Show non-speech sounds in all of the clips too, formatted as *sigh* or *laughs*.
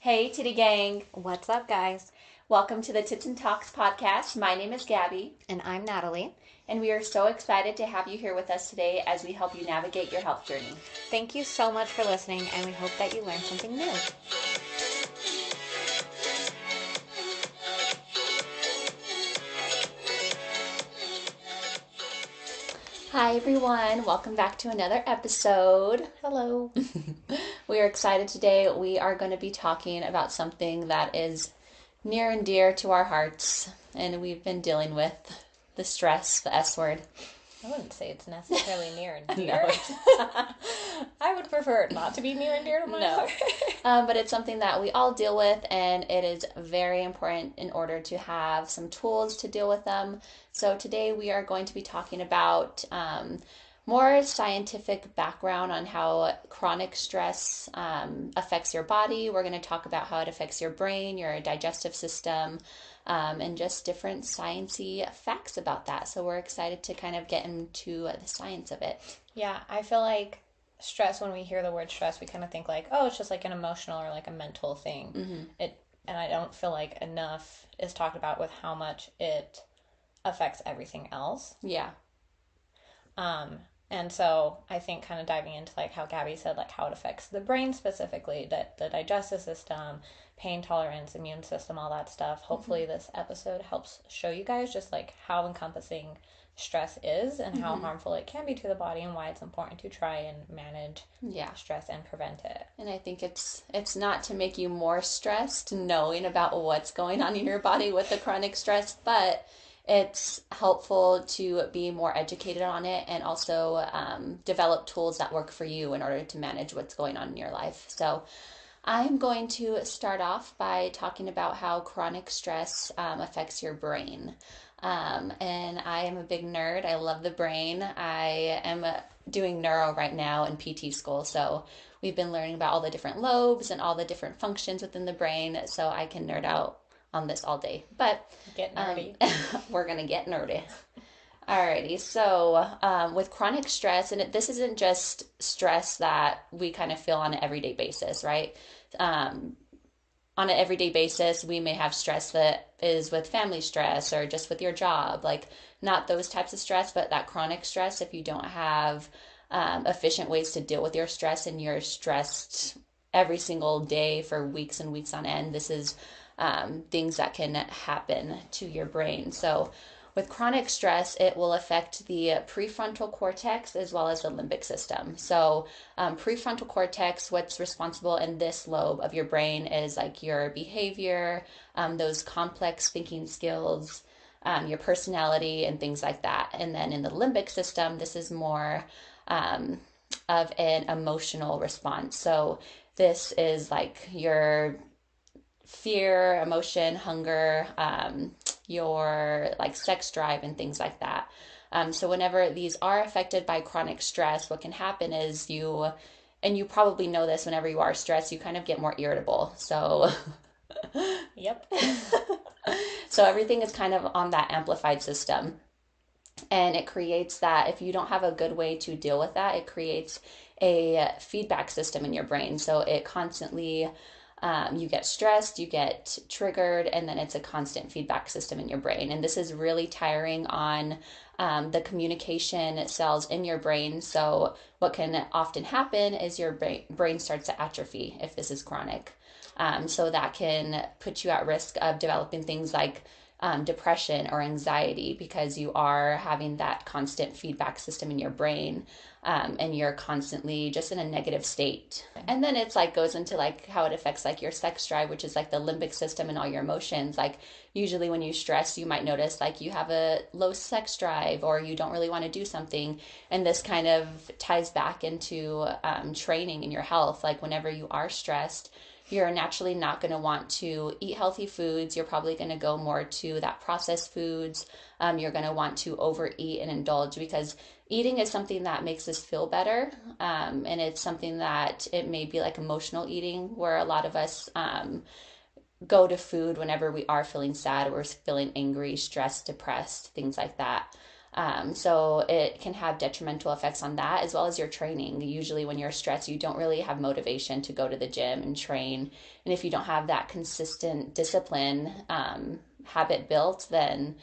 Hey, Titty Gang. What's up, guys? Welcome to the Tits and Talks podcast. My name is Gabby, And I'm Natalie. and we are so excited to have you here with us today as we help you navigate your health journey. Thank you so much for listening, and we hope that you learned something new. Hi, everyone. Welcome back to another episode. Hello. *laughs* We are excited today. We are going to be talking about something that is near and dear to our hearts, and we've been dealing with the stress, the S word. I wouldn't say it's necessarily *laughs* near and dear. *laughs* I would prefer it not to be near and dear to my No. heart. *laughs* Um, but it's something that we all deal with, and it is very important in order to have some tools to deal with them. So, today we are going to be talking about um, more scientific background on how chronic stress um, affects your body. We're going to talk about how it affects your brain, your digestive system, um, and just different sciencey facts about that. So, we're excited to kind of get into the science of it. Yeah, I feel like stress, when we hear the word stress, we kind of think like, oh, it's just like an emotional or like a mental thing. Mm-hmm. It, and I don't feel like enough is talked about with how much it affects everything else. Yeah. Um, and so I think kind of diving into like how Gabby said, like how it affects the brain specifically, that the digestive system, pain tolerance, immune system, all that stuff. Mm-hmm. Hopefully, this episode helps show you guys just like how encompassing stress is and how mm-hmm. harmful it can be to the body and why it's important to try and manage Yeah. stress and prevent it. And I think it's it's not to make you more stressed knowing about what's going on in your body with the chronic stress, but it's helpful to be more educated on it and also um, develop tools that work for you in order to manage what's going on in your life. So I'm going to start off by talking about how chronic stress um, affects your brain. Um, and I am a big nerd. I love the brain. I am uh, doing neuro right now in PT school. So we've been learning about all the different lobes and all the different functions within the brain. So I can nerd out on this all day. But Get um, nerdy. *laughs* we're gonna get nerdy. Alrighty, so um, with chronic stress, and it, this isn't just stress that we kind of feel on an everyday basis, right? Um, on an everyday basis, we may have stress that is with family stress or just with your job, like not those types of stress, but that chronic stress. If you don't have um, efficient ways to deal with your stress and you're stressed every single day for weeks and weeks on end, this is um, things that can happen to your brain. So, with chronic stress, it will affect the prefrontal cortex as well as the limbic system. So, um, prefrontal cortex, what's responsible in this lobe of your brain is like your behavior, um, those complex thinking skills, um, your personality, and things like that. And then in the limbic system, this is more um, of an emotional response. So, this is like your fear, emotion, hunger, um, your like sex drive, and things like that. Um, so, whenever these are affected by chronic stress, what can happen is you, and you probably know this whenever you are stressed, you kind of get more irritable. So, *laughs* Yep. *laughs* so everything is kind of on that amplified system. And it creates that if you don't have a good way to deal with that, it creates a feedback system in your brain. So it constantly, um, you get stressed, you get triggered, and then it's a constant feedback system in your brain. And this is really tiring on um, the communication cells in your brain. So, what can often happen is your brain, brain starts to atrophy if this is chronic. Um, so, that can put you at risk of developing things like um, depression or anxiety because you are having that constant feedback system in your brain um, and you're constantly just in a negative state. And then it's like goes into like how it affects like your sex drive which is like the limbic system and all your emotions. Like usually when you stress you might notice like you have a low sex drive or you don't really want to do something. And this kind of ties back into um, training in your health. Like whenever you are stressed you're naturally not going to want to eat healthy foods. You're probably going to go more to that processed foods. Um, you're going to want to overeat and indulge because eating is something that makes us feel better. Um, and it's something that it may be like emotional eating, where a lot of us um, go to food whenever we are feeling sad or feeling angry, stressed, depressed, things like that. Um, so it can have detrimental effects on that as well as your training. Usually, when you're stressed, you don't really have motivation to go to the gym and train. And if you don't have that consistent discipline um, habit built, then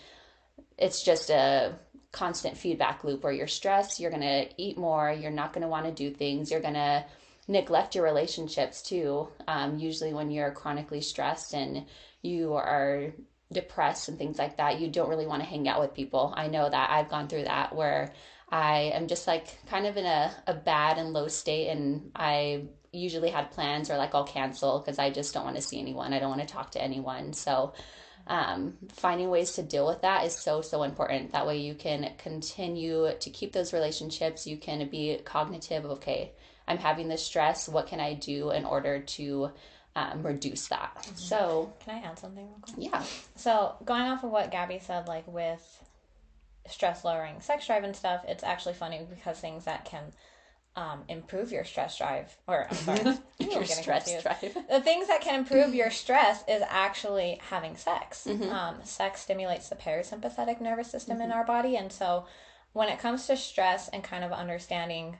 it's just a constant feedback loop where you're stressed, you're going to eat more, you're not going to want to do things, you're going to neglect your relationships too. Um, usually, when you're chronically stressed and you are depressed and things like that, you don't really want to hang out with people. I know that I've gone through that where I am just like kind of in a, a bad and low state, and I usually had plans or like I'll cancel because I just don't want to see anyone. I don't want to talk to anyone. So, um, finding ways to deal with that is so so important that way you can continue to keep those relationships you can be cognitive of okay i'm having this stress what can i do in order to um, reduce that mm-hmm. so can i add something real quick yeah so going off of what gabby said like with stress lowering sex drive and stuff it's actually funny because things that can um, improve your stress drive, or I'm sorry, *laughs* your stress confused. drive. The things that can improve your stress is actually having sex. Mm-hmm. Um, sex stimulates the parasympathetic nervous system mm-hmm. in our body, and so when it comes to stress and kind of understanding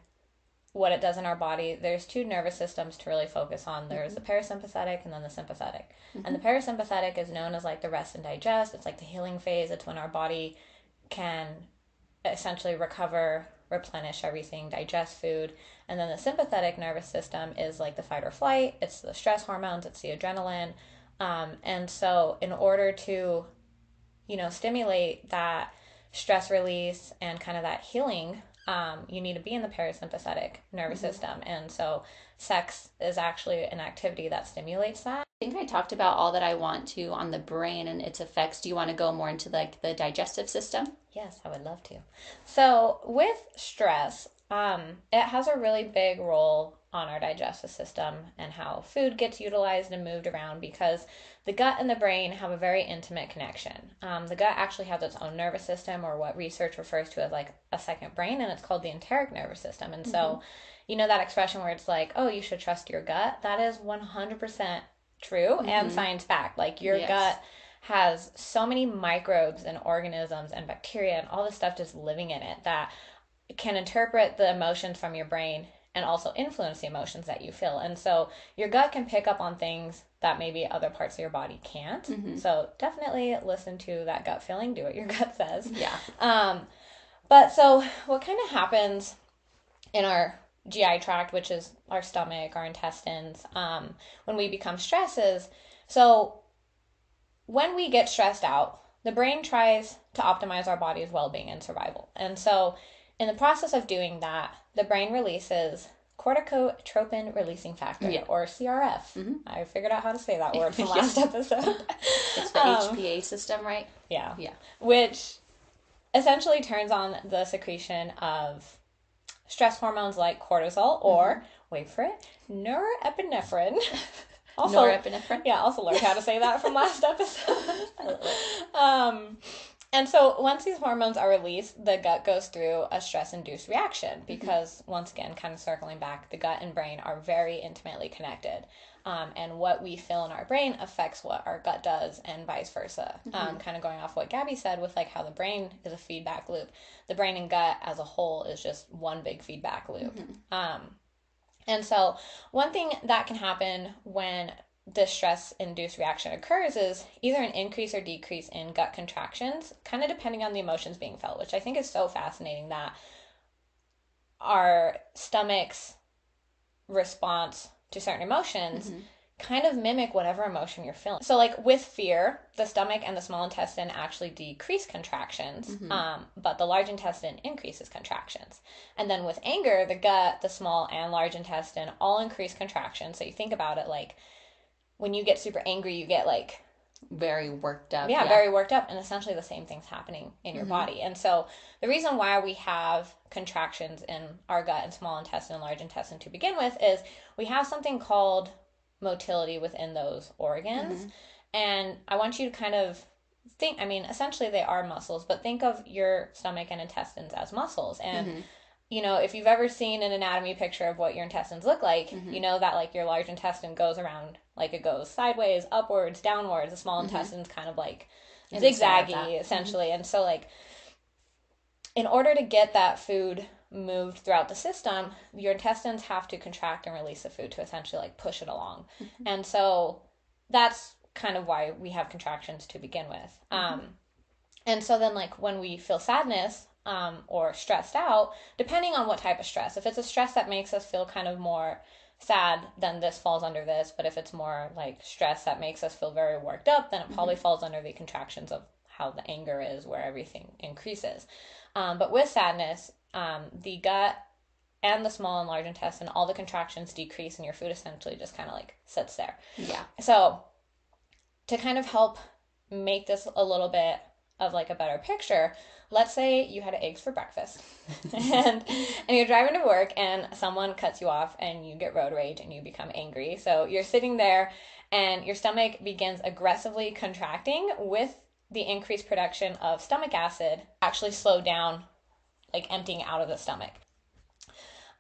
what it does in our body, there's two nervous systems to really focus on. There's mm-hmm. the parasympathetic and then the sympathetic. And the mm-hmm. parasympathetic is known as like the rest and digest. It's like the healing phase. It's when our body can essentially recover replenish everything, digest food. And then the sympathetic nervous system is like the fight or flight, it's the stress hormones, it's the adrenaline. Um, and so, in order to, you know, stimulate that stress release and kind of that healing, um, you need to be in the parasympathetic nervous mm-hmm. system. And so, sex is actually an activity that stimulates that. I think I talked about all that I want to on the brain and its effects. Do you want to go more into like the digestive system? Yes, I would love to. So, with stress, um, it has a really big role on our digestive system and how food gets utilized and moved around because the gut and the brain have a very intimate connection. Um, the gut actually has its own nervous system, or what research refers to as like a second brain, and it's called the enteric nervous system. And mm-hmm. so, you know, that expression where it's like, oh, you should trust your gut, that is 100% true mm-hmm. and science backed. Like, your yes. gut has so many microbes and organisms and bacteria and all this stuff just living in it that can interpret the emotions from your brain and also influence the emotions that you feel. And so your gut can pick up on things that maybe other parts of your body can't. Mm-hmm. So definitely listen to that gut feeling, do what your *laughs* gut says. Yeah. Um but so what kind of happens in our GI tract, which is our stomach, our intestines, um, when we become stresses. So when we get stressed out, the brain tries to optimize our body's well being and survival. And so, in the process of doing that, the brain releases corticotropin releasing factor yeah. or CRF. Mm-hmm. I figured out how to say that word from *laughs* last episode. *laughs* It's the um, HPA system, right? Yeah. Yeah. Which essentially turns on the secretion of stress hormones like cortisol or, mm-hmm. wait for it, norepinephrine. *laughs* Also, norepinephrine. Yeah, also learned how to say that from last episode. um, and so once these hormones are released, the gut goes through a stress induced reaction mm-hmm. because, mm-hmm. once again, kind of circling back, the gut and brain are very intimately connected. Um, and what we feel in our brain affects what our gut does, and vice versa. Mm-hmm. Um, kind of going off what Gabby said with like how the brain is a feedback loop. The brain and gut as a whole is just one big feedback loop. Mm-hmm. Um, and so, one thing that can happen when this stress induced reaction occurs is either an increase or decrease in gut contractions, kind of depending on the emotions being felt, which I think is so fascinating that our stomach's response to certain emotions mm-hmm kind of mimic whatever emotion you're feeling. So, like with fear, the stomach and the small intestine actually decrease contractions, mm-hmm. um, but the large intestine increases contractions. And then with anger, the gut, the small and large intestine all increase contractions. So, you think about it like when you get super angry, you get like very worked up. Yeah, yeah, very worked up. And essentially the same thing's happening in your mm-hmm. body. And so the reason why we have contractions in our gut and small intestine and large intestine to begin with is we have something called motility within those organs. Mm-hmm. And I want you to kind of think, I mean, essentially they are muscles, but think of your stomach and intestines as muscles. And, mm-hmm. you know, if you've ever seen an anatomy picture of what your intestines look like, mm-hmm. you know that like your large intestine goes around, like it goes sideways, upwards, downwards. The small mm-hmm. intestine's kind of like zigzaggy, mm-hmm. essentially. And so, like, in order to get that food moved throughout the system, your intestines have to contract and release the food to essentially like push it along. Mm-hmm. And so that's kind of why we have contractions to begin with. Mm-hmm. Um, and so then, like, when we feel sadness um, or stressed out, depending on what type of stress, if it's a stress that makes us feel kind of more sad, then this falls under this. But if it's more like stress that makes us feel very worked up, then it probably mm-hmm. falls under the contractions of how the anger is, where everything increases. Um, but with sadness, um, the gut and the small and large intestine, all the contractions decrease, and your food essentially just kind of like sits there. Yeah. So, to kind of help make this a little bit of like a better picture, let's say you had eggs for breakfast *laughs* and and you're driving to work and someone cuts you off and you get road rage and you become angry. So you're sitting there and your stomach begins aggressively contracting with the increased production of stomach acid actually slow down like emptying out of the stomach.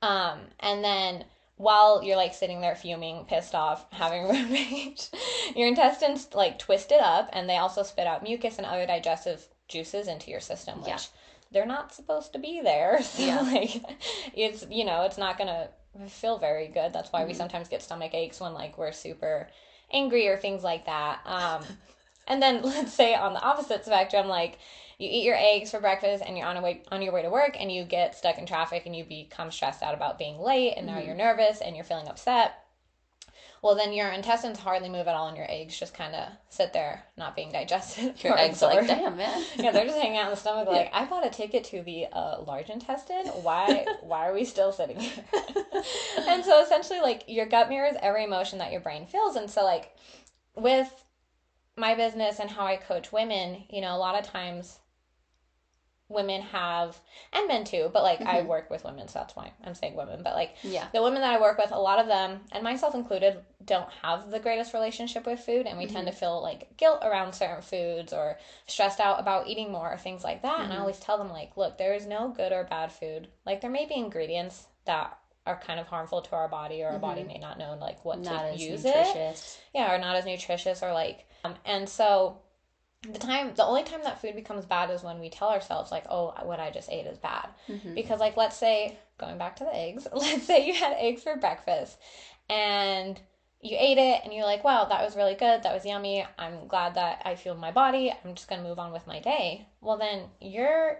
Um, and then while you're like sitting there fuming, pissed off, *laughs* having road *laughs* rage, your intestines like twist it up and they also spit out mucus and other digestive juices into your system, which yeah. they're not supposed to be there. *laughs* So yeah. like it's you know, it's not gonna feel very good. That's why mm-hmm. we sometimes get stomach aches when like we're super angry or things like that. Um and then let's say on the opposite spectrum, like you eat your eggs for breakfast and you're on, a way, on your way to work and you get stuck in traffic and you become stressed out about being late and now mm-hmm. you're nervous and you're feeling upset well then your intestines hardly move at all and your eggs just kind of sit there not being digested *laughs* your eggs are like damn man. *laughs* Yeah they're just hanging out in the stomach like i bought a ticket to the uh, large intestine. *laughs* Why why are we still sitting here? And so essentially like your gut mirrors every emotion that your brain feels. And so like with my business and how i coach women you know a lot of times women have and men too but like mm-hmm. i work with women so that's why i'm saying women but like yeah the women that i work with a lot of them and myself included don't have the greatest relationship with food and we mm-hmm. tend to feel like guilt around certain foods or stressed out about eating more or things like that mm-hmm. and i mm-hmm. always tell them like look there is no good or bad food like there may be ingredients that are kind of harmful to our body or our body mm-hmm. may not know like what not to use nutritious. it yeah or not as nutritious or like um, and so the time the only time that food becomes bad is when we tell ourselves like oh what i just ate is bad mm-hmm. because like let's say going back to the eggs *laughs* let's say you had eggs for breakfast and you ate it and you're like wow that was really good that was yummy i'm glad that i feel my body i'm just going to move on with my day well then your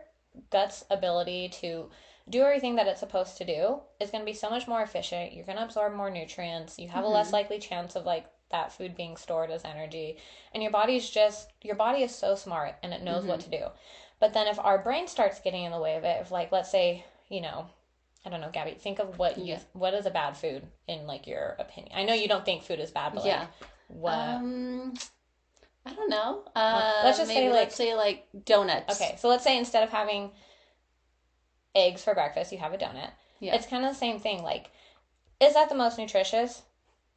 gut's ability to do everything that it's supposed to do is going to be so much more efficient you're going to absorb more nutrients you have mm-hmm. a less mm-hmm. likely chance of like that food being stored as energy. And your body's just your body is so smart and it knows mm-hmm. what to do. But then if our brain starts getting in the way of it if like let's say you know i don't know gabby think of what you yeah. what is a bad food in like your opinion? I know you don't think food is bad but yeah. like, what? Um i don't know. Uh, let's just say like let's say like donuts. Okay so let's say instead of having eggs for breakfast you have a donut. Yeah. it's kind of the same thing like is that the most nutritious?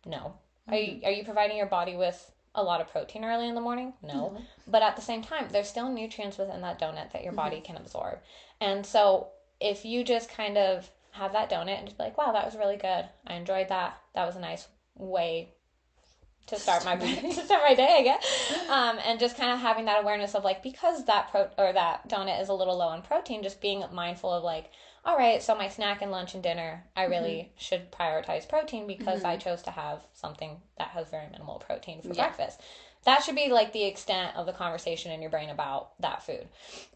No are you mm-hmm. are you providing your body with a lot of protein early in the morning? No. But at the same time, there's still nutrients within that donut that your body mm-hmm. can absorb. And so if you just kind of have that donut and just be like, wow, that was really good. I enjoyed that. That was a nice way to start my *laughs* to start my day, I guess. Um, and just kind of having that awareness of like because that pro or that donut is a little low in protein, just being mindful of like, all right, so my snack and lunch and dinner, I really mm-hmm. should prioritize protein because mm-hmm. I chose to have something that has very minimal protein for yeah. breakfast. That should be like the extent of the conversation in your brain about that food.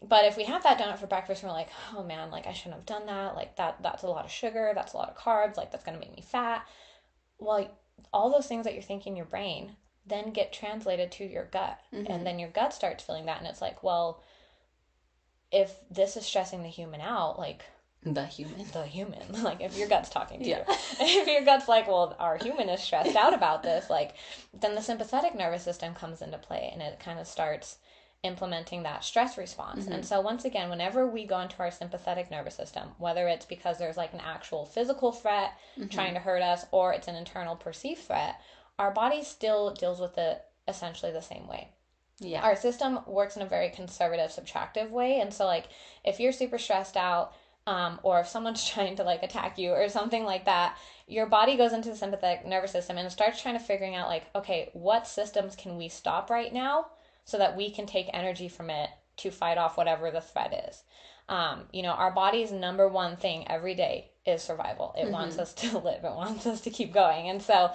But if we have that donut for breakfast and we're like, oh man, like I shouldn't have done that, like that that's a lot of sugar, that's a lot of carbs, like that's gonna make me fat. Well, all those things that you're thinking in your brain then get translated to your gut. Mm-hmm. And then your gut starts feeling that and it's like, well, if this is stressing the human out, like the human. The human. *laughs* Like if your gut's talking to yeah. you. *laughs* if your gut's like, well, our human is stressed out about this, like then the sympathetic nervous system comes into play and it kind of starts implementing that stress response. Mm-hmm. And so once again, whenever we go into our sympathetic nervous system, whether it's because there's like an actual physical threat mm-hmm. trying to hurt us or it's an internal perceived threat, our body still deals with it essentially the same way. Yeah. Our system works in a very conservative subtractive way and so like if you're super stressed out um, or if someone's *laughs* trying to like attack you or something like that, your body goes into the sympathetic nervous system and starts trying to figuring out like, okay, what systems can we stop right now so that we can take energy from it to fight off whatever the threat is. Um, you know, our body's number one thing every day is survival. It mm-hmm. wants us to *laughs* live, it wants us to keep going. And so,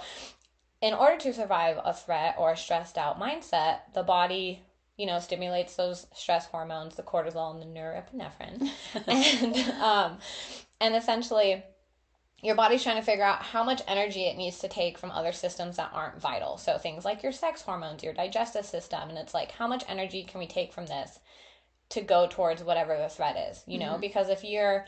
in order to survive a threat or a stressed out mindset, the body, you know, stimulates those stress hormones, the cortisol and the norepinephrine. *laughs* and um, and essentially your body's trying to figure out how much energy it needs to take from other systems that aren't vital. So things like your sex hormones, your digestive system, and it's like how much energy can we take from this to go towards whatever the threat is, you know? Mm-hmm. Because if you're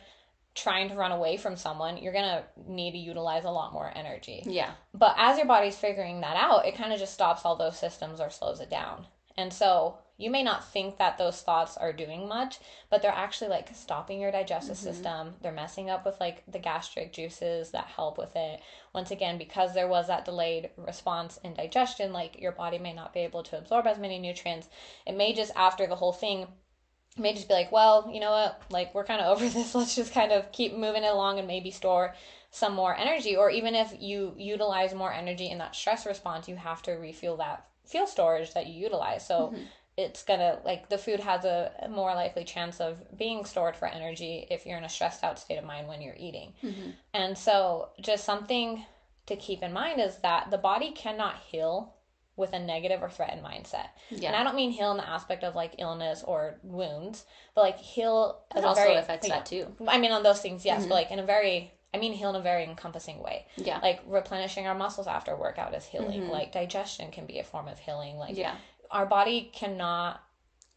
trying to run away from someone, you're going to need to utilize a lot more energy. Yeah. But as your body's figuring that out, it kind of just stops all those systems or slows it down. And so you may not think that those thoughts are doing much, but they're actually like stopping your digestive mm-hmm. system. They're messing up with like the gastric juices that help with it. Once again, because there was that delayed response in digestion, like your body may not be able to absorb as many nutrients. It may just after the whole thing may just be like, well, you know what, like we're kind of over *laughs* this. Let's just kind of keep moving it along and maybe store some more energy. Or even if you utilize more energy in that stress response, you have to refuel that fuel storage that you utilize. So mm-hmm. It's gonna like the food has a, more likely chance of being stored for energy if you're in a stressed out state of mind when you're eating. Mm-hmm. And so just something to keep in mind is that the body cannot heal with a negative or threatened mindset. Yeah. And I don't mean heal in the aspect of like illness or wounds, but like heal it also very, affects that too. I mean on those things, yes, mm-hmm. but like in a very I mean heal in a very encompassing way. Yeah. Like replenishing our muscles after workout is healing. Mm-hmm. Like digestion can be a form of healing. Like yeah. Our body cannot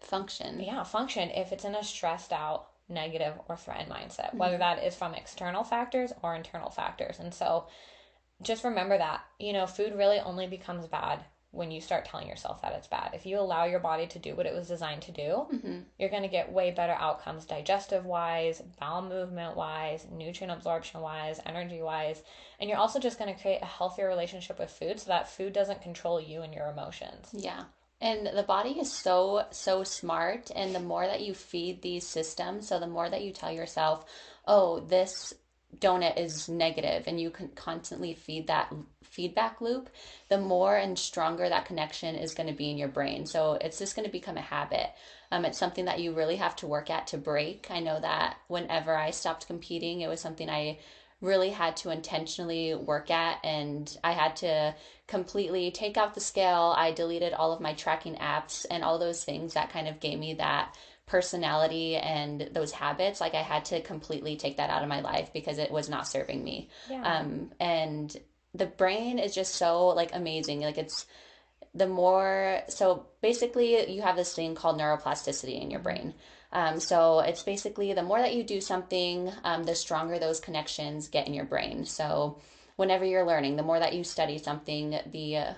function. Yeah, function if it's in a stressed out negative or threatened mindset, mm-hmm. whether that is from external factors or internal factors. And so just remember that, you know, food really only becomes bad when you start telling yourself that it's bad. If you allow your body to do what it was designed to do, mm-hmm. you're going to get way better outcomes digestive wise, bowel movement wise, nutrient absorption wise, energy wise. And you're also just going to create a healthier relationship with food so that food doesn't control you and your emotions. Yeah. And the body is so, so smart. And the more that you feed these systems, so the more that you tell yourself, oh, this donut is negative and you can constantly feed that feedback loop the more and stronger that connection is going to be in your brain so it's just going to become a habit um, it's something that you really have to work at to break i know that whenever i stopped competing it was something i really had to intentionally work at and i had to completely take out the scale. I deleted all of my tracking apps and all those things that kind of gave me that personality and those habits. Like i had to completely take that out of my life because it was not serving me. Yeah. um and the brain is just so like amazing. Like it's the more so basically you have this thing called neuroplasticity in your brain um, so it's basically the more that you do something um, the stronger those connections get in your brain. So whenever you're learning the more that you study something the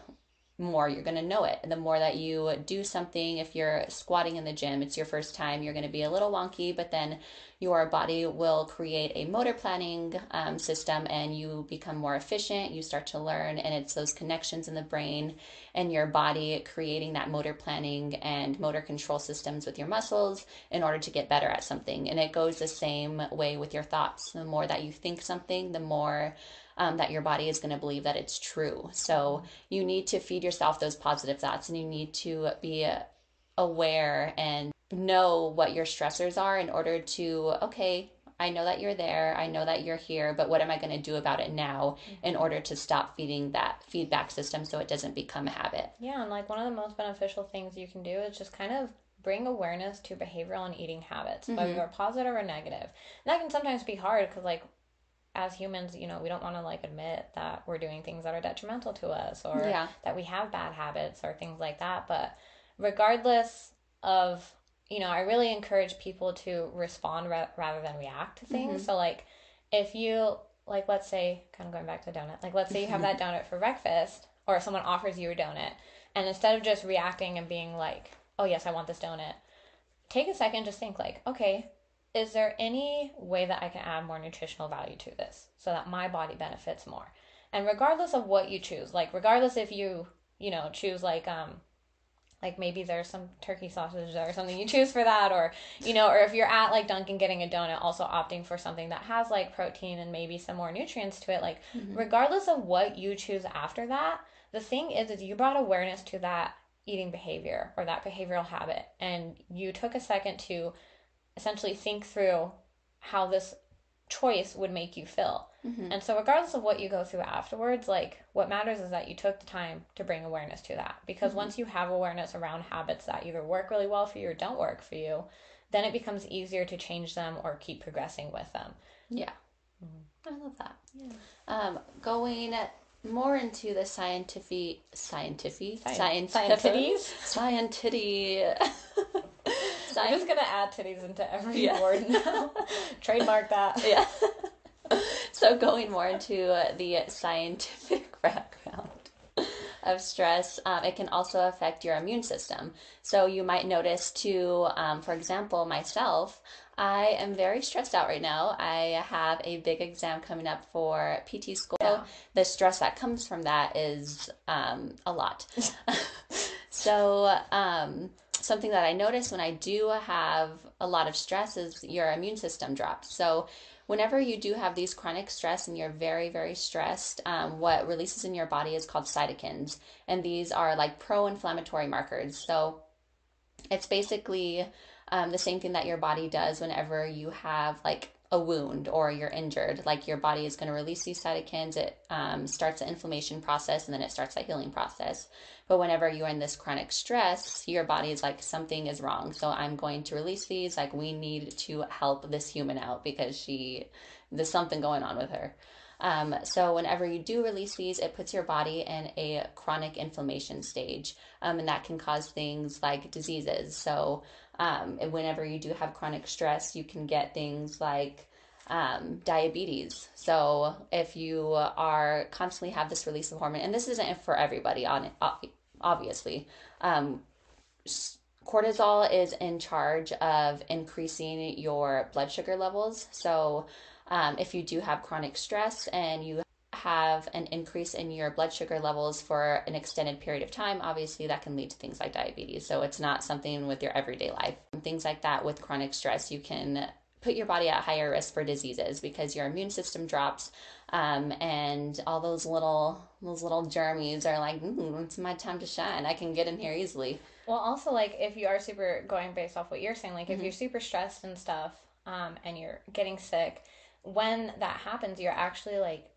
more you're going to know it. The more that you do something, if you're squatting in the gym, it's your first time, you're going to be a little wonky, but then your body will create a motor planning um, system and you become more efficient. You start to learn, and it's those connections in the brain and your body creating that motor planning and motor control systems with your muscles in order to get better at something. And it goes the same way with your thoughts. The more that you think something, the more um, that your body is going to believe that it's true. So you need to feed yourself those positive thoughts and you need to be aware and know what your stressors are in order to, okay, I know that you're there. I know that you're here, but what am I going to do about it now in mm-hmm. order to stop feeding that feedback system so it doesn't become a habit? Yeah, and like one of the most beneficial things you can do is just kind of bring awareness to behavioral and eating habits, mm-hmm. whether they're positive or negative. And that can sometimes be hard because, like, as humans, you know, we don't want to like admit that we're doing things that are detrimental to us or yeah. that we have bad habits or things like that. But regardless of, you know, I really encourage people to respond ra- rather than react to things. Mm-hmm. So, like, if you, like, let's say, kind of going back to donut, like, let's say you have that *laughs* donut for breakfast or someone offers you a donut, and instead of just reacting and being like, oh, yes, I want this donut, take a second, just think, like, okay, is there any way that I can add more nutritional value to this so that my body benefits more? And regardless of what you choose, like regardless if you, you know, choose like um like maybe there's some turkey sausage or something you choose for that or you know or if you're at like dunkin getting a donut also opting for something that has like protein and maybe some more nutrients to it like mm-hmm. regardless of what you choose after that the thing is is you brought awareness to that eating behavior or that behavioral habit and you took a second to essentially think through how this choice would make you feel. Mm-hmm. And so regardless of what you go through afterwards, like what matters is that you took the time to bring awareness to that. Because mm-hmm. once you have awareness around habits that either work really well for you or don't work for you, then it becomes easier to change them or keep progressing with them. Yeah. Mm-hmm. I love that. Yeah. Um, going more into the scientific, scientific, scientific, scientific, scientific. I'm just gonna add titties into every yeah. *laughs* word now. *laughs* Trademark that. Yeah. *laughs* so going more into the scientific background of stress, um, it can also affect your immune system. So you might notice too, um, for example, myself, I am very stressed out right now. I have a big exam coming up for PT school. Yeah. The stress that comes from that is um, a lot. so, um, something that I notice when I do have a lot of stress is your immune system drops. So, whenever you do have these chronic stress and you're very, very stressed, um, what releases in your body is called cytokines. And these are like pro inflammatory markers. So, it's basically um, the same thing that your body does whenever you have like a wound or you're injured. Like your body is going to release these cytokines. It um, starts the inflammation process and then it starts the healing process. But whenever you're in this chronic stress, your body is like, something is wrong. So I'm going to release these. Like, we need to help this human out because she, there's something going on with her. Um, so whenever you do release these, it puts your body in a chronic inflammation stage, um, and that can cause things like diseases. So um, whenever you do have chronic stress, you can get things like um, diabetes. So if you are constantly have this release of hormone, and this isn't for everybody, on obviously, um, cortisol is in charge of increasing your blood sugar levels. So um, if you do have chronic stress and you have an increase in your blood sugar levels for an extended period of time, obviously that can lead to things like diabetes. So it's not something with your everyday life. Things like that with chronic stress, you can put your body at higher risk for diseases because your immune system drops um, and all those little those little germies are like mm, it's my time to shine i can get in here easily well also like if you are super going based off what you're saying like if mm-hmm. you're super stressed and stuff um, and you're getting sick when that happens you're actually like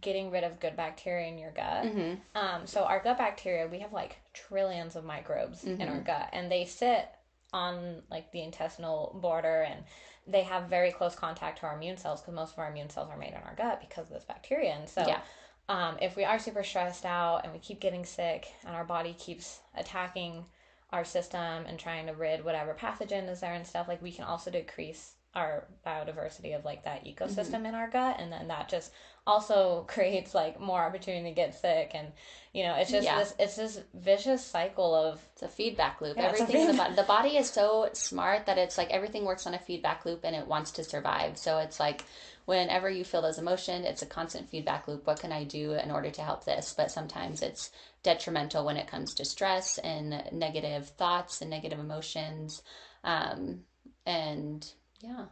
getting rid of good bacteria in your gut. Mm-hmm. Um, so our gut bacteria, we have like trillions of microbes mm-hmm. in our mm-hmm. gut, and they sit on like the intestinal border, and they have very close contact to our immune cells because most of our immune cells are made in our gut because of this bacteria. And so, yeah. um, if we are super stressed out and we keep getting sick, and our body keeps attacking our system and trying to rid whatever pathogen is there and stuff, like we can also decrease our biodiversity of like that ecosystem mm-hmm. in our gut and then that just also *laughs* creates like more opportunity to get sick and you know it's just yeah. this it's this vicious cycle of it's a feedback loop. Yeah, everything in the body the body is so smart that it's like everything works on a feedback loop and it wants to survive. So it's like whenever you feel those emotions it's a constant feedback loop. What can i do in order to help this? But sometimes it's detrimental when it comes to stress and negative thoughts and negative emotions. Um, and yeah.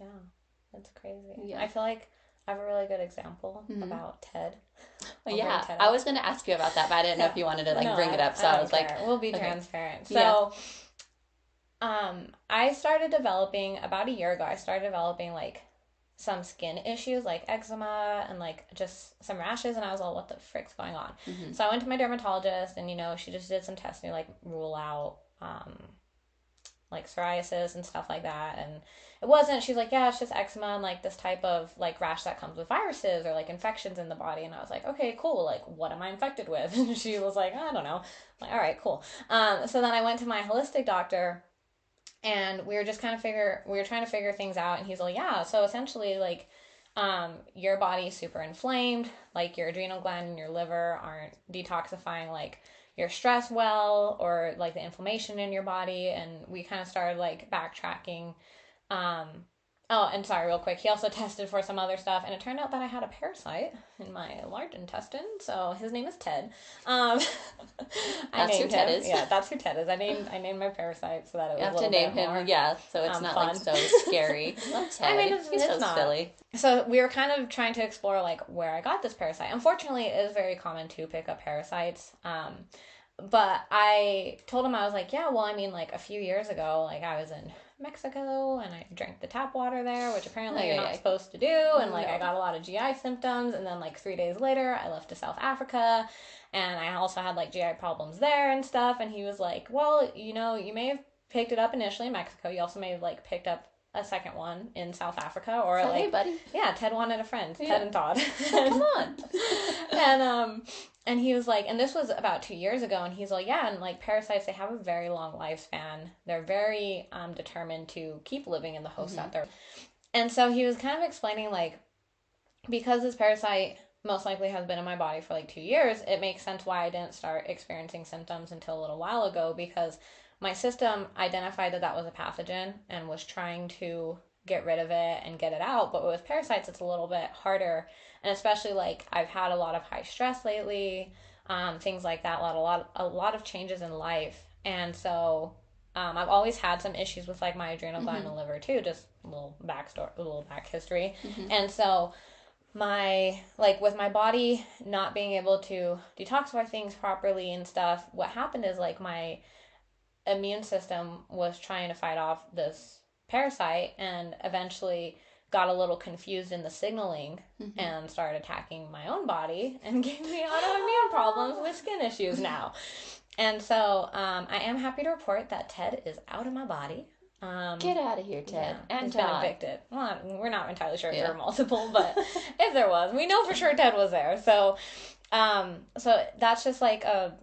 Yeah. That's crazy. Yeah. I feel like I have a really good example mm-hmm. about Ted. Well, yeah, Ted I was going to ask you about that, but I didn't know if you wanted to like no, bring it up. So I, I was care. like, we'll be okay. transparent. So, yeah. um, I started developing about a year ago. I started developing like some skin issues, like eczema and like just some rashes, and I was all, what the frick's going on? Mm-hmm. So I went to my dermatologist, and you know, she just did some testing, to like rule out um like psoriasis and stuff like that and it wasn't she's like yeah it's just eczema and like this type of like rash that comes with viruses or like infections in the body and i was like okay cool like what am i infected with? *laughs* And she was like i don't know. I'm like all right cool. Um, so then i went to my holistic doctor and we were just kind of figure we were trying to figure things out and he's like yeah so essentially like um, your body's super inflamed like your adrenal gland and your liver aren't detoxifying like your stress well or like the inflammation in your body and we kind of started like backtracking um oh and sorry real quick. He also *laughs* tested for some other stuff and it turned out that i had a parasite in my large intestine so his name is ted. Um *laughs* I named who ted him. is. Yeah that's who ted is. I named i named my parasite so that it was you have to name him. more, yeah so it's um, not fun. like so *laughs* scary. I mean it's, He's it's so not. silly. So we were kind of trying to explore like where i got this parasite. Unfortunately it is very common to pick up parasites um but I told him I was like, yeah, well, I mean, like a few years ago, like I was in Mexico and I drank the tap water there, which apparently Ay, you're not ay. supposed to do. And like I got a lot of GI symptoms. And then like three days later, I left to South Africa and I also had like GI problems there and stuff. And he was like, well, you know, you may have picked it up initially in Mexico. You also may have like picked up a second one in South Africa or So, like hey, buddy, yeah, Ted wanted a friend, Yeah. Ted and Todd. come on. *laughs* and um and he was like and this was about two years ago and he's like yeah and like parasites they have a very long lifespan. They're very um determined to keep living in the host that they're and so he was kind of explaining like because this parasite most likely has been in my body for like two years it makes sense why i didn't start experiencing symptoms until a little while ago because my system identified that that was a pathogen and was trying to get rid of it and get it out but with parasites it's a little bit harder and especially like I've had a lot of high stress lately, um, things like that, a lot, a lot, a lot of changes in life, and so um, I've always had some issues with like my adrenal gland and liver too. Just a little backstory, a little back history, and so my like with my body not being able to detoxify things properly and stuff. What happened is like my immune system was trying to fight off this parasite and eventually got a little confused in the signaling and started attacking my own body and *laughs* gave me autoimmune problems with skin issues now. And so um, I am happy to report that Ted is out of my body. Um, Get out of here, Ted. yeah, and been evicted. Well, we're not entirely sure if Yeah. there were multiple, but *laughs* if there was, we know for sure Ted was there. So, um, so that's just like a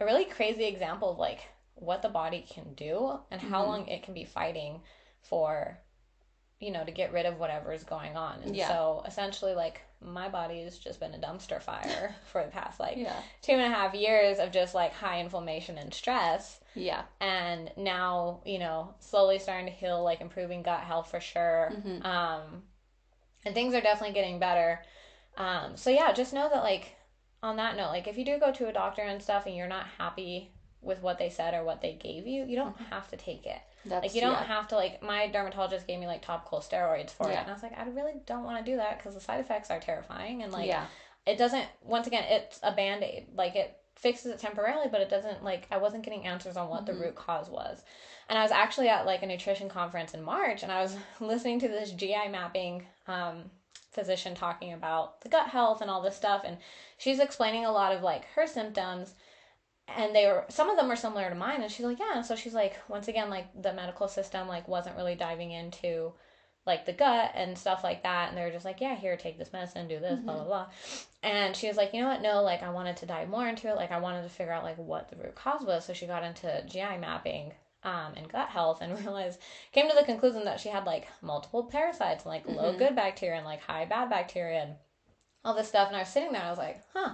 a really crazy example of like what the body can do and how Mhm. long it can be fighting for you know to get rid of whatever is going on and Yeah. so essentially like my body has just been a dumpster fire *laughs* for the past like Yeah. two and a half years of just like high inflammation and stress Yeah. and now you know slowly starting to heal like improving gut health for sure Mhm. um and things are definitely getting better um so yeah just know that like on that note like if you do go to a doctor and stuff and you're not happy with what they said or what they gave you you don't have to take it That's like you don't yeah. have to like my dermatologist gave me like topical steroids for it and i was like i really don't want to do that because the side effects are terrifying and like yeah. it doesn't once again it's a band-aid like it fixes it temporarily but it doesn't like i wasn't getting answers on what Mhm. the root cause was and i was actually at like a nutrition conference in march and i was *laughs* listening to this gi mapping um, physician talking about the gut health and all this stuff and she's explaining a lot of like her symptoms and they were some of them were similar to mine and she's like yeah. And so she's like once again like the medical system like wasn't really diving into like the gut and stuff like that and they were just like yeah here take this medicine do this blah blah blah. And she was like you know what? No like i wanted to dive more into it. Like i wanted to figure out like what the root cause was. So she got into gi mapping um, and gut health and *laughs* realized came to the conclusion that she had like multiple parasites and like low Mhm. good bacteria and like high bad bacteria and all this stuff and i was sitting there and i was like huh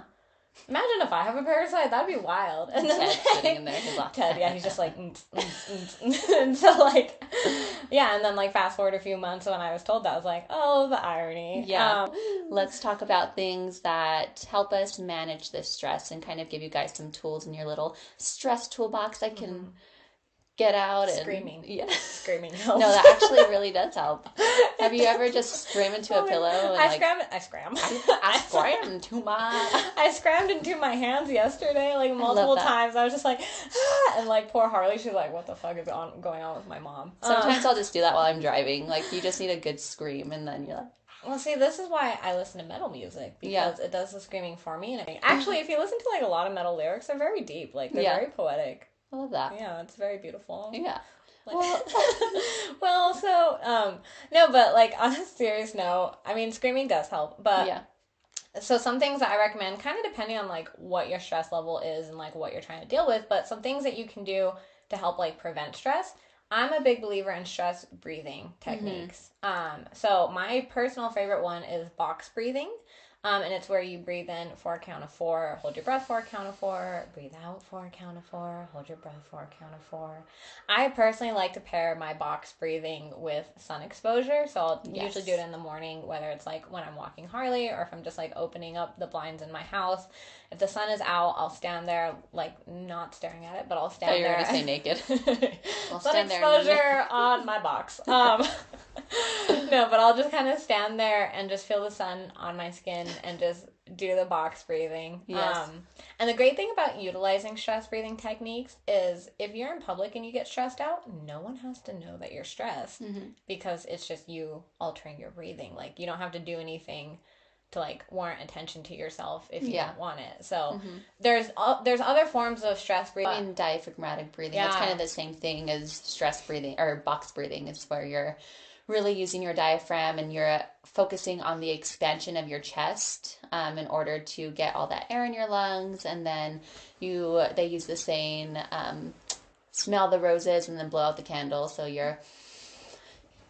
imagine if i have a parasite. That'd be wild. And then Ted sitting in there, he's like, ted yeah he's just like mm, mm, mm, *laughs* and so like yeah and then like fast forward a few months when i was told that i was like oh the irony. Yeah. um, Let's talk about things that help us manage this stress and kind of give you guys some tools in your little stress toolbox I can get out and. Screaming. Yeah. screaming *laughs* No, that actually really does help. *laughs* Have you ever just scream into a Oh my- pillow and I like scrammed. I scram. I, *laughs* I scram to my I scrammed into my hands yesterday, like multiple that. times. I was just like, ah, *sighs* and like poor Harley, she's like, "What the fuck is on going on with my mom?" Sometimes Uh, I'll just do that while I'm driving. Like you just need a good scream and then you're like well, see, this is why I listen to metal music because it does the screaming for me. And actually, if you listen to like a lot of metal lyrics, they're very deep. Like they're Yeah. very poetic. I love that. Yeah, it's very beautiful. Yeah. Like- Well- *laughs* well, so um, no, but like on a serious note, I mean, screaming does help, but yeah. so some things that I recommend, kind of depending on like what your stress level is and like what you're trying to deal with, but some things that you can do to help like prevent stress. I'm a big believer in stress breathing techniques. Um, so my personal favorite one is box breathing. Um, and it's where you breathe in for a count of four, hold your breath for a count of four, breathe out for a count of four, hold your breath for a count of four. I personally like to pair my box breathing with sun exposure. So I'll Yes. usually do it in the morning, whether it's like when I'm walking Harley or if I'm just like opening up the blinds in my house. If the sun is out, I'll stand there, like not staring at it, but I'll stand thought you were there. gonna say naked. *laughs* I'll Sun stand there exposure *laughs* on my box. Um, *laughs* no, but I'll just kind of stand there and just feel the sun on my skin and just do the box breathing. Yes. Um, and the great thing about utilizing stress breathing techniques is if you're in public and you get stressed out, no one has to know that you're stressed Mhm. because it's just you altering your breathing. Like you don't have to do anything to like warrant attention to yourself if you Yeah. don't want it. So Mhm. there's uh, there's other forms of stress breathing. I mean, diaphragmatic breathing. It's Yeah. kind of the same thing as stress breathing or box breathing. It's where you're really using your diaphragm and you're focusing on the expansion of your chest um, in order to get all that air in your lungs. And then you, they use the saying, um, smell the roses and then blow out the candle. So you're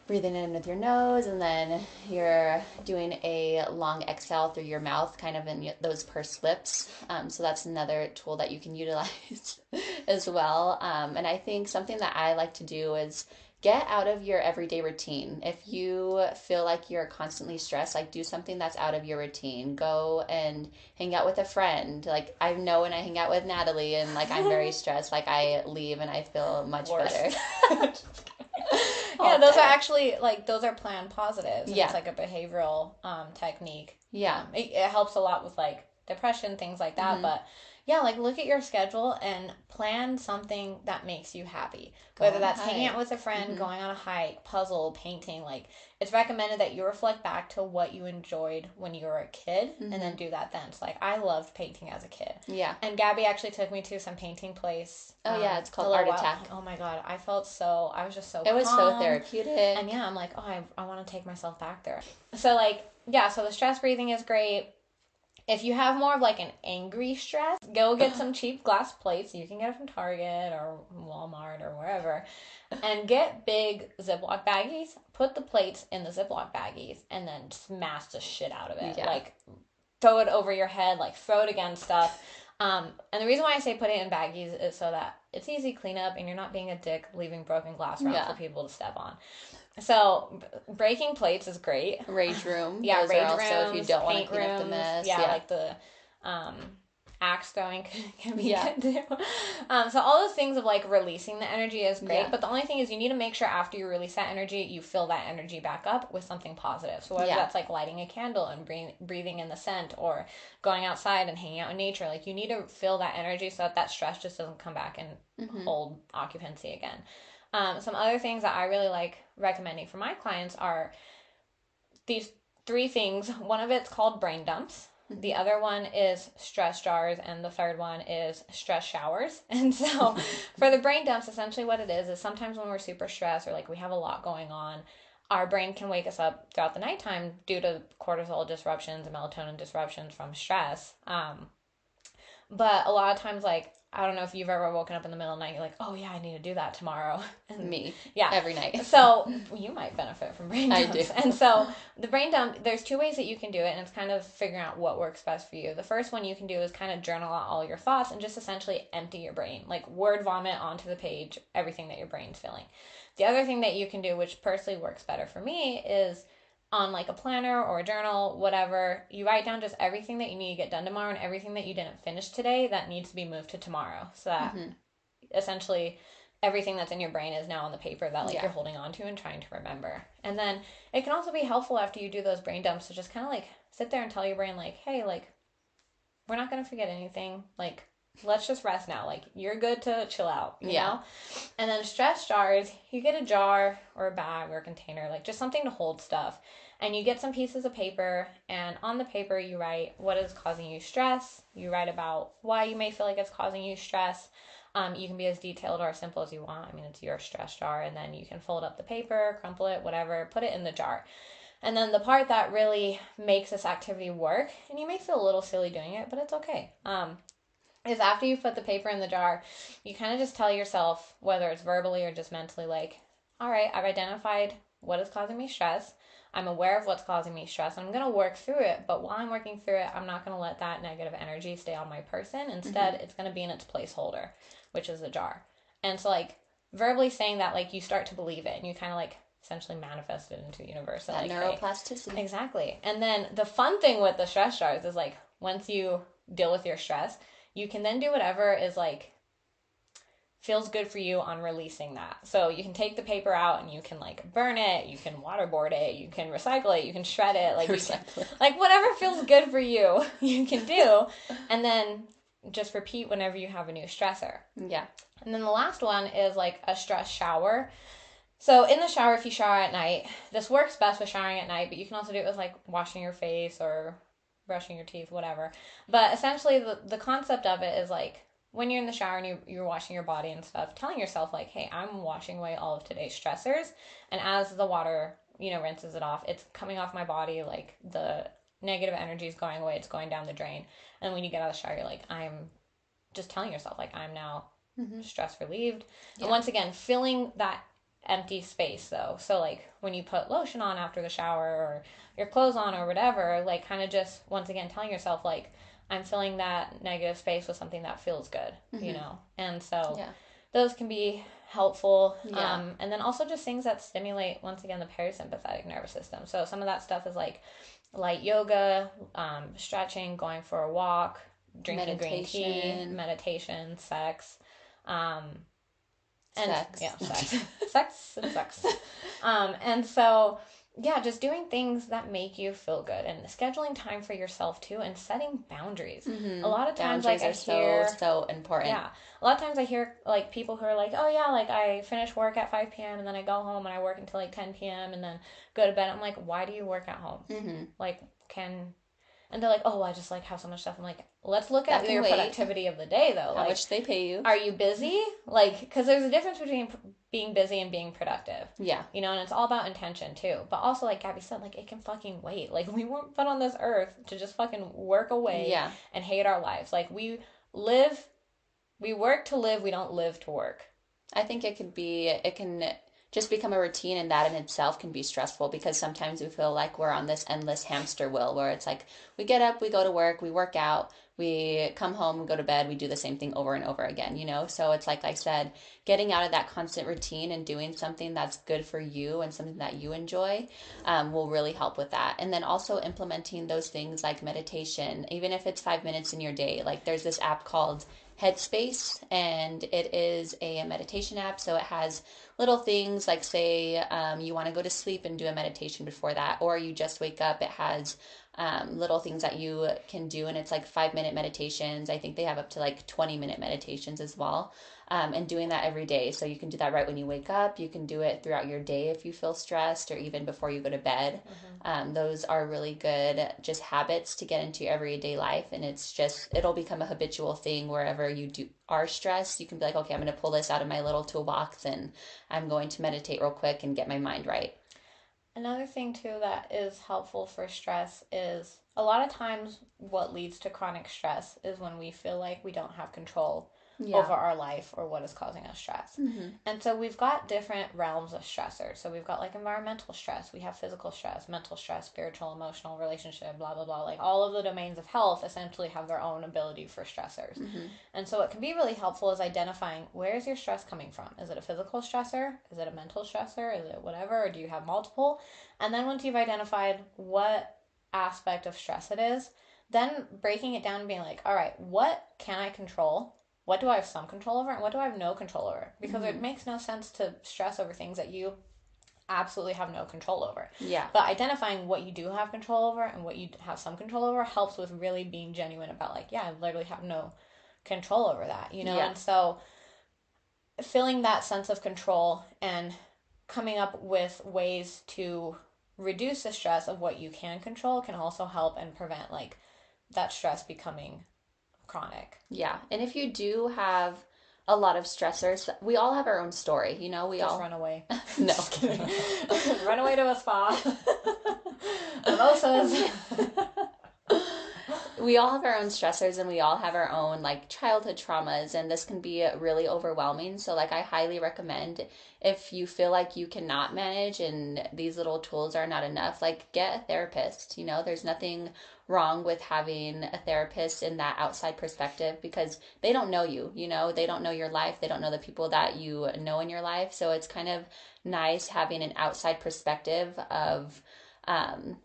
breathing in with your nose and then you're doing a long exhale through your mouth kind of in those pursed lips. Um, so that's another tool that you can *laughs* utilize as well. Um, and i think something that i like to do is get out of your everyday routine. If you feel like you're constantly stressed like do something that's out of your routine. Go and hang out with a friend. Like i know when i hang out with natalie and like i'm very *laughs* stressed like i leave and i feel much Worse. better *laughs* yeah, those are actually like those are planned positives. Yeah. It's like a behavioral um, technique. yeah Um, it, it helps a lot with like depression, things like that. Mhm. But yeah, like look at your schedule and plan something that makes you happy. Go Whether that's hanging out with a friend, Mhm. going on a hike, puzzle, painting, like it's recommended that you reflect back to what you enjoyed when you were a kid and then do that then. So like I loved painting as a kid. yeah And Gabby actually took me to some painting place. Oh, yeah, it's called Art Attack. Oh my god, I felt so I was just so it was so therapeutic And yeah, I'm like, oh, I, I want to take myself back there. So, like, yeah, so the stress breathing is great. If you have more of like an angry stress, go get some *sighs* cheap glass plates. You can get it from Target or Walmart or wherever. And get big Ziploc baggies. Put the plates in the Ziploc baggies and then smash the shit out of it. Yeah. Like, throw it over your head, like, throw it against stuff. Um, and the reason why I say put it in baggies is so that it's easy cleanup and you're not being a dick leaving broken glass around Yeah. for people to step on. So breaking plates is great. rage room Yeah, those rage also rooms, if you don't want to clean up the mess Yeah, yeah, like the um, axe going *laughs* can, be Yeah. good too. Um, so all those things of like releasing the energy is great, Yeah. but the only thing is you need to make sure after you release that energy, you fill that energy back up with something positive. So whether Yeah. that's like lighting a candle and breathing, breathing in the scent, or going outside and hanging out in nature, like you need to fill that energy so that that stress just doesn't come back and Mhm. hold occupancy again. Um, some other things that I really like recommending for my clients are these three things. One of it's called brain dumps. The other one is stress jars, and the third one is stress showers. *laughs* And so, *laughs* for the brain dumps, essentially what it is is sometimes when we're super stressed or like we have a lot going on, our brain can wake us up throughout the nighttime due to cortisol disruptions and melatonin disruptions from stress. Um, but a lot of times, like, I don't know if you've ever woken up in the middle of the night, you're like, oh yeah, I need to do that tomorrow. *laughs* And me yeah. every night So you might benefit from brain dumps. I do. And so the brain dump, there's two ways that you can do it, and it's kind of figuring out what works best for you. The first one you can do is kind of journal out all your thoughts and just essentially empty your brain, like word vomit onto the page everything that your brain's feeling. The other thing that you can do, which personally works better for me, is on like a planner or a journal, whatever, you write down just everything that you need to get done tomorrow and everything that you didn't finish today that needs to be moved to tomorrow. So that Mhm. essentially everything that's in your brain is now on the paper that like Yeah. you're holding on to and trying to remember. And then it can also be helpful after you do those brain dumps to just kind of like sit there and tell your brain like, "Hey, like we're not going to forget anything. Like let's just rest now. Like you're good to chill out, you Yeah. know?" And then stress jars, you get a jar or a bag or a container, like just something to hold stuff. And you get some pieces of paper, and on the paper, you write what is causing you stress. You write about why you may feel like it's causing you stress. Um, you can be as detailed or as simple as you want. I mean, it's your stress jar, and then you can fold up the paper, crumple it, whatever, put it in the jar. And then the part that really makes this activity work, and you may feel a little silly doing it, but it's okay. Um, is after you put the paper in the jar, you kind of just tell yourself, whether it's verbally or just mentally, like, all right, I've identified what is causing me stress. I'm aware of what's causing me stress. I'm going to work through it, but while I'm working through it, I'm not going to let that negative energy stay on my person. Mm-hmm. Instead, it's going to be in its placeholder, which is the jar. And so, like, verbally saying that, like, you start to believe it and you kind of like essentially manifest it into the universe. That like, hey, neuroplasticity Exactly. And then the fun thing with the stress jars is like once you deal with your stress, you can then do whatever is like feels good for you on releasing that. So you can take the paper out and you can like burn it, you can waterboard it, you can recycle it, you can shred it, like you can, like whatever feels good for you, *laughs* you can do. And then just repeat whenever you have a new stressor. Mm. Yeah. And then the last one is like a stress shower. So in the shower, if you shower at night, this works best with showering at night, but you can also do it with like washing your face or brushing your teeth, whatever. But essentially, the, the concept of it is like when you're in the shower and you, you're washing your body and stuff, telling yourself, like, hey, I'm washing away all of today's stressors. And as the water, you know, rinses it off, it's coming off my body, like the negative energy is going away, it's going down the drain. And when you get out of the shower, you're like, I'm just telling yourself, like, I'm now mm-hmm. stress relieved. Yeah. And once again, filling that empty space though. So like when you put lotion on after the shower or your clothes on or whatever, like kind of just once again telling yourself like I'm filling that negative space with something that feels good, mm-hmm. you know? And so yeah. those can be helpful. Yeah. Um, and then also just things that stimulate, once again, the parasympathetic nervous system. So some of that stuff is like light yoga, um, stretching, going for a walk, drinking meditation. green tea, meditation, sex. Um, and sex. yeah, *laughs* sex, sex and sex. *laughs* Um, and so yeah, just doing things that make you feel good and scheduling time for yourself too and setting boundaries. Mm-hmm. A lot of times boundaries like I hear so, so important. Yeah. A lot of times I hear like people who are like, "Oh yeah, like I finish work at 5 p.m. and then I go home and I work until like 10 p.m. and then go to bed." I'm like, "Why do you work at home?" Mm-hmm. Like can and they're like, "Oh, I just like have so much stuff." I'm like, "Let's look at your wait. productivity of the day, though. How like, much they pay you? Are you busy? Like, because there's a difference between being busy and being productive. Yeah, you know, and it's all about intention too. But also, like Gabby said, like it can fucking wait. Like we weren't put on this earth to just fucking work away. Yeah. and hate our lives. Like we live, we work to live. We don't live to work. I think it could be. It can just become a routine and that in itself can be stressful because sometimes we feel like we're on this endless hamster wheel where it's like we get up we go to work we work out we come home we go to bed we do the same thing over and over again you know? So it's like i said getting out of that constant routine and doing something that's good for you and something that you enjoy um, will really help with that. And then also implementing those things like meditation even if it's five minutes in your day like there's this app called Headspace, and it is a meditation app. So it has little things like, say, um, you want to go to sleep and do a meditation before that, or you just wake up. It has um, little things that you can do, and it's like five minute meditations. I think they have up to like 20 minute meditations as well um, and doing that every day. So you can do that right when you wake up. You can do it throughout your day if you feel stressed or even before you go to bed. Mm-hmm. Um, those are really good just habits to get into your everyday life. And it's just, it'll become a habitual thing wherever you do are stressed. You can be like, okay, I'm going to pull this out of my little toolbox and I'm going to meditate real quick and get my mind right. Another thing too that is helpful for stress is a lot of times what leads to chronic stress is when we feel like we don't have control yeah. over our life or what is causing us stress. Mm-hmm. And so we've got different realms of stressors. So we've got like environmental stress, we have physical stress, mental stress, spiritual, emotional, relationship, blah, blah, blah. Like all of the domains of health essentially have their own ability for stressors. Mm-hmm. And so what can be really helpful is identifying where is your stress coming from? Is it a physical stressor? Is it a mental stressor? Is it whatever? Or do you have multiple? And then once you've identified what aspect of stress it is, then breaking it down and being like, all right, what can I control? What do I have some control over and what do I have no control over? Because mm-hmm. it makes no sense to stress over things that you absolutely have no control over. Yeah. But identifying what you do have control over and what you have some control over helps with really being genuine about like, yeah, I literally have no control over that, you know? Yeah. And so feeling that sense of control and coming up with ways to reduce the stress of what you can control can also help and prevent like that stress becoming chronic. Yeah. And if you do have a lot of stressors, we all have our own story, you know, we Just all run away. *laughs* no. *laughs* run away to a spa. *laughs* Mimosas. We all have our own stressors and we all have our own like childhood traumas and this can be really overwhelming. So like i highly recommend if you feel like you cannot manage and these little tools are not enough like get a therapist you know? There's nothing wrong with having a therapist in that outside perspective because they don't know you you know? They don't know your life. They don't know the people that you know in your life. So it's kind of nice having an outside perspective of um,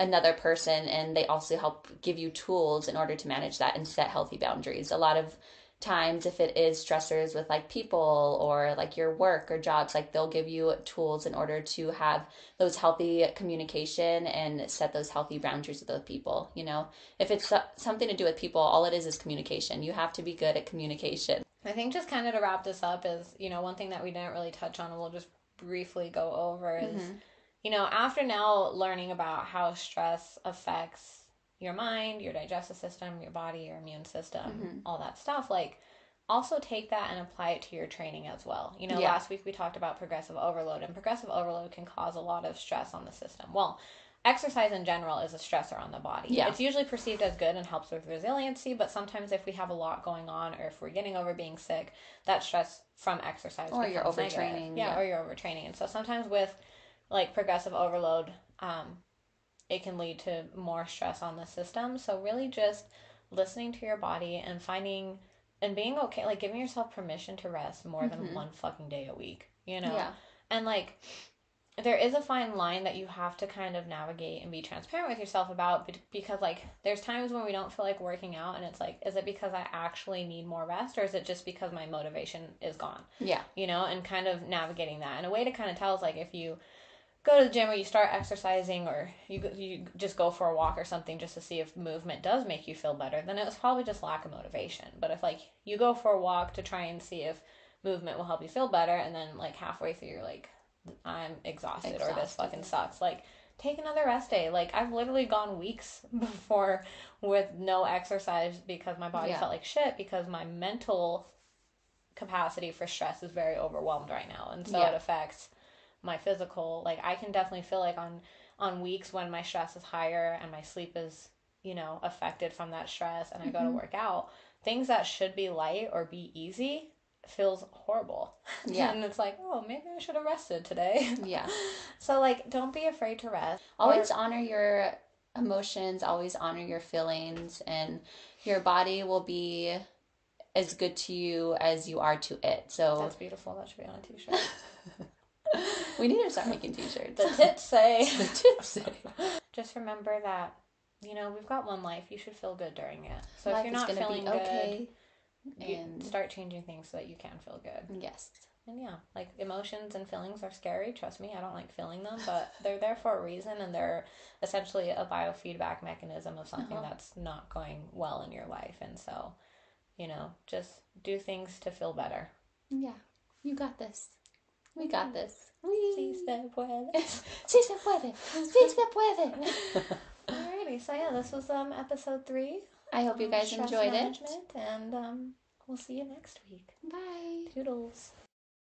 another person and they also help give you tools in order to manage that and set healthy boundaries. A lot of times if it is stressors with like people or like your work or jobs like they'll give you tools in order to have those healthy communication and set those healthy boundaries with those people you know? If it's something to do with people all it is is communication. You have to be good at communication. I think just kind of to wrap this up is you know one thing that we didn't really touch on and we'll just briefly go over is mm-hmm. You know after now learning about how stress affects your mind, your digestive system, your body, your immune system, mm-hmm. all that stuff. Like, also take that and apply it to your training as well. You know, yeah. last week we talked about progressive overload, and progressive overload can cause a lot of stress on the system. Well, exercise in general is a stressor on the body. Yeah. It's usually perceived as good and helps with resiliency, but sometimes if we have a lot going on or if we're getting over being sick, that stress from exercise or you're overtraining. Yeah, yeah, or you're overtraining. And so sometimes with like progressive overload, um, it can lead to more stress on the system. So, really, just listening to your body and finding and being okay, like giving yourself permission to rest more mm-hmm. than one fucking day a week, you know? Yeah. And like, there is a fine line that you have to kind of navigate and be transparent with yourself about because like there's times when we don't feel like working out and it's like is it because i actually need more rest or is it just because my motivation is gone yeah you know and kind of navigating that and a way to kind of tell is like if you go to the gym or you start exercising or you you just go for a walk or something just to see if movement does make you feel better, then it was probably just lack of motivation. But if like you go for a walk to try and see if movement will help you feel better and then like halfway through you're like I'm exhausted, exhausted. or this fucking sucks. Like take another rest day. Like I've literally gone weeks *laughs* before with no exercise because my body yeah. felt like shit because my mental capacity for stress is very overwhelmed right now. And so yeah. it affects my physical like i can definitely feel like on on weeks when my stress is higher and my sleep is you know affected from that stress and i mm-hmm. go to mm-hmm. work out things that should be light or be easy feels horrible. *laughs* Yeah. And it's like oh maybe i should have rested today. Yeah. *laughs* So like don't be afraid to rest. Always or, honor your emotions always honor your feelings and your body will be as good to you as you are to it. So that's beautiful that should be on a t-shirt *laughs* we need to start making t-shirts. The tits say. *laughs* the tits say. Just remember that, you know, we've got one life. You should feel good during it. So life if you're not feeling okay, good, and start changing things so that you can feel good. Yes. And yeah, like emotions and feelings are scary. Trust me, I don't like feeling them, but *laughs* they're there for a reason, and they're essentially a biofeedback mechanism of something uh-huh. that's not going well in your life. And so, you know, just do things to feel better. Yeah, you got this. We got this. We. Sí se puede. *laughs* sí se puede. Sí *laughs* se puede. Alrighty, so yeah, this was um episode three. I hope you guys enjoyed it. And um, we'll see you next week. Bye. Toodles.